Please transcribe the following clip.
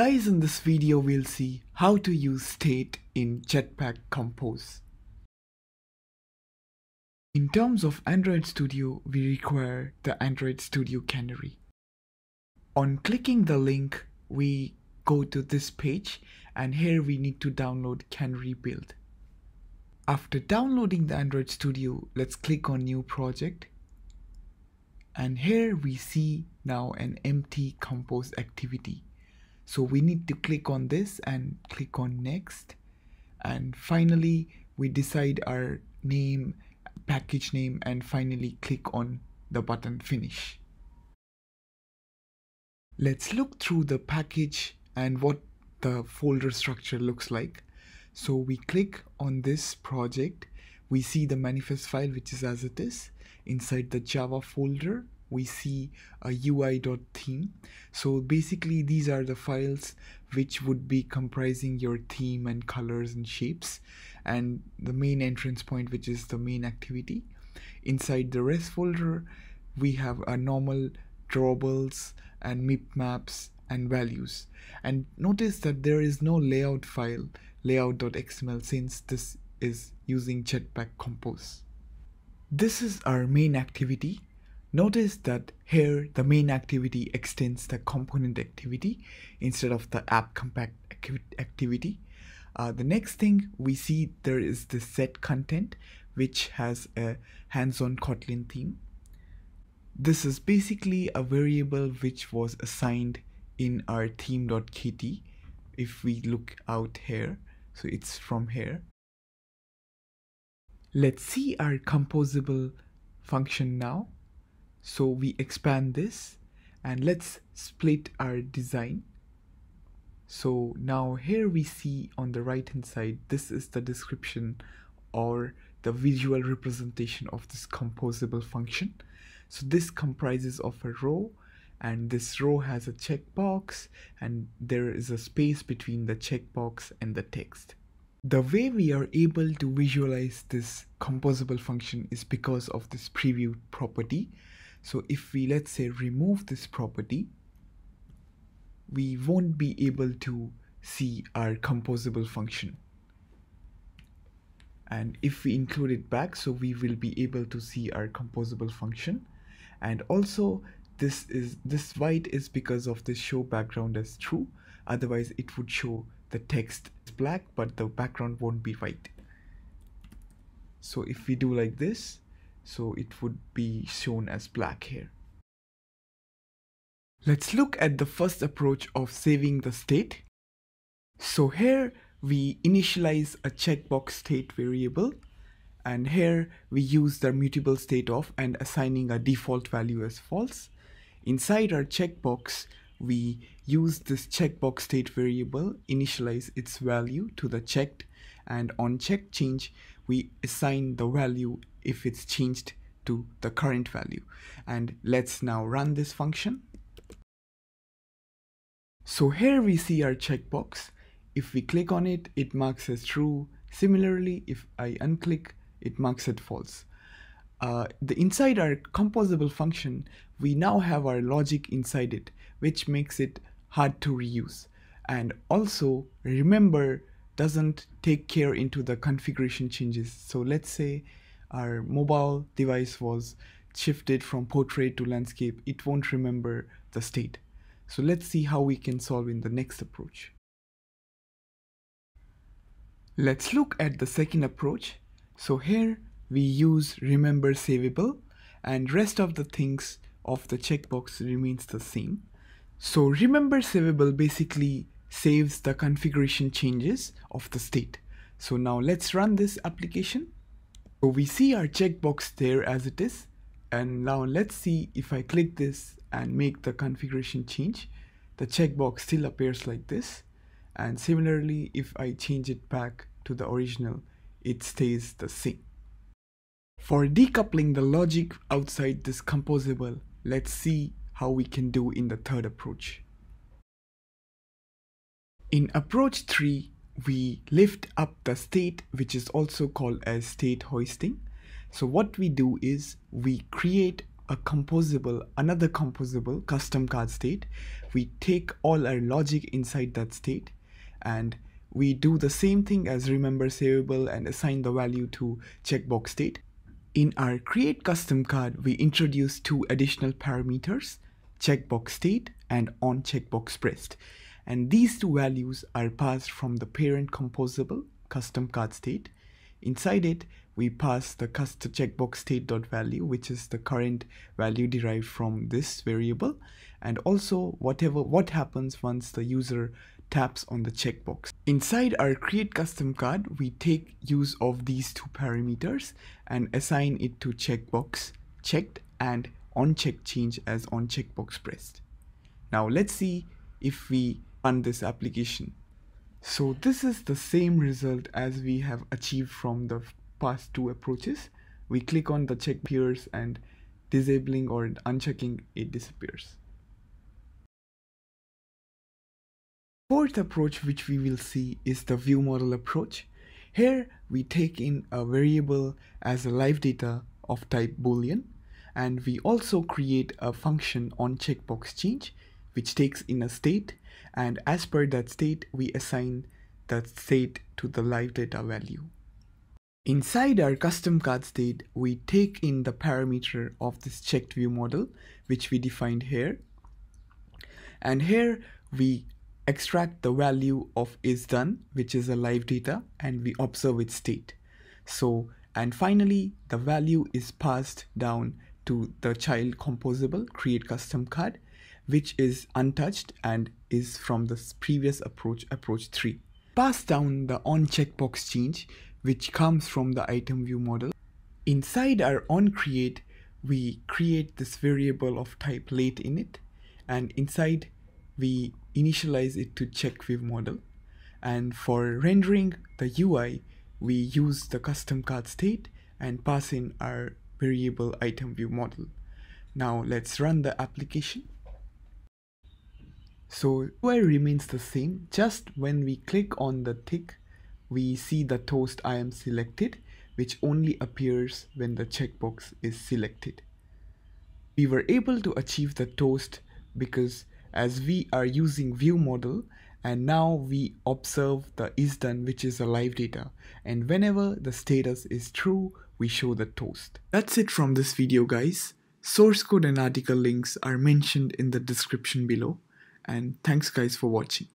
Guys, in this video we'll see how to use state in Jetpack Compose. In terms of Android Studio, we require the Android Studio Canary. On clicking the link, we go to this page and here we need to download Canary build. After downloading the Android Studio, let's click on new project. And here we see now an empty compose activity. So we need to click on this and click on next. And finally, we decide our name, package name, and finally click on the button finish. Let's look through the package and what the folder structure looks like. So we click on this project, we see the manifest file which is as it is. Inside the Java folder, we see a UI.theme. So basically these are the files which would be comprising your theme and colors and shapes and the main entrance point which is the main activity. Inside the res folder, we have a normal drawables and mip maps and values. And notice that there is no layout file layout.xml since this is using Jetpack Compose. This is our main activity. Notice that here the main activity extends the component activity instead of the AppCompat activity. Uh, the next thing we see there is the set content which has a hands-on Kotlin theme. This is basically a variable which was assigned in our theme.kt if we look out here so it's from here let's see our composable function now so we expand this and let's split our design so now here we see on the right hand side this is the description or the visual representation of this composable function so this comprises of a row and this row has a checkbox and there is a space between the checkbox and the text. The way we are able to visualize this composable function is because of this preview property. So if we let's say remove this property, we won't be able to see our composable function. And if we include it back, so we will be able to see our composable function. And also this is this white is because of the show background as true otherwise it would show the text black but the background won't be white so if we do like this so it would be shown as black here let's look at the first approach of saving the state. So here we initialize a checkbox state variable and here we use the mutable state of and assigning a default value as false. Inside our checkbox, we use this checkbox state variable, initialize its value to the checked, and on check change, we assign the value if it's changed to the current value. And let's now run this function. So here we see our checkbox. If we click on it, it marks as true. Similarly, if I unclick, it marks it false uh, the inside our composable function, we now have our logic inside it, which makes it hard to reuse. And also remember doesn't take care into the configuration changes. So let's say our mobile device was shifted from portrait to landscape, it won't remember the state. So let's see how we can solve in the next approach. Let's look at the second approach. So here we use remember savable and rest of the things of the checkbox remains the same. So remember savable basically saves the configuration changes of the state. So now let's run this application. So we see our checkbox there as it is. And now let's see if I click this and make the configuration change, the checkbox still appears like this. And similarly, if I change it back to the original, it stays the same. For decoupling the logic outside this composable, let's see how we can do in the third approach. In approach 3, we lift up the state which is also called as state hoisting. So what we do is we create a composable, another composable custom card state, we take all our logic inside that state and we do the same thing as remember savable and assign the value to checkbox state. In our create custom card, we introduce two additional parameters, checkbox state and on checkbox pressed. And these two values are passed from the parent composable custom card state. Inside it, we pass the custom checkbox state dot value, which is the current value derived from this variable, and also whatever what happens once the user taps on the checkbox. Inside our create custom card, we take use of these two parameters and assign it to checkbox checked and on check change as on checkbox pressed. Now let's see if we run this application. So this is the same result as we have achieved from the past two approaches. We click on the check appears and disabling or unchecking it disappears. Fourth approach which we will see is the view model approach. Here we take in a variable as a live data of type boolean and we also create a function on checkbox change which takes in a state and as per that state we assign that state to the live data value. Inside our custom card state we take in the parameter of this checked view model which we defined here and here we extract the value of is done which is a live data and we observe its state so and finally the value is passed down to the child composable create custom card which is untouched and is from the previous approach approach 3 pass down the on checkbox change which comes from the item view model. Inside our on create we create this variable of type lateinit and inside we initialize it to check view model. And for rendering the UI we use the custom card state and pass in our variable item view model. Now let's run the application so UI remains the same just when we click on the tick we see the toast I am selected which only appears when the checkbox is selected. We were able to achieve the toast because as we are using view model and now we observe the is done which is a live data and whenever the status is true we show the toast. That's it from this video guys. Source code and article links are mentioned in the description below and thanks guys for watching.